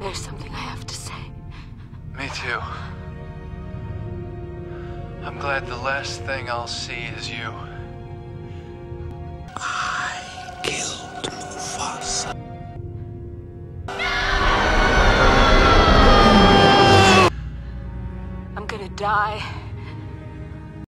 There's something I have to say. Me too. I'm glad the last thing I'll see is you. I killed Mufasa. I'm gonna die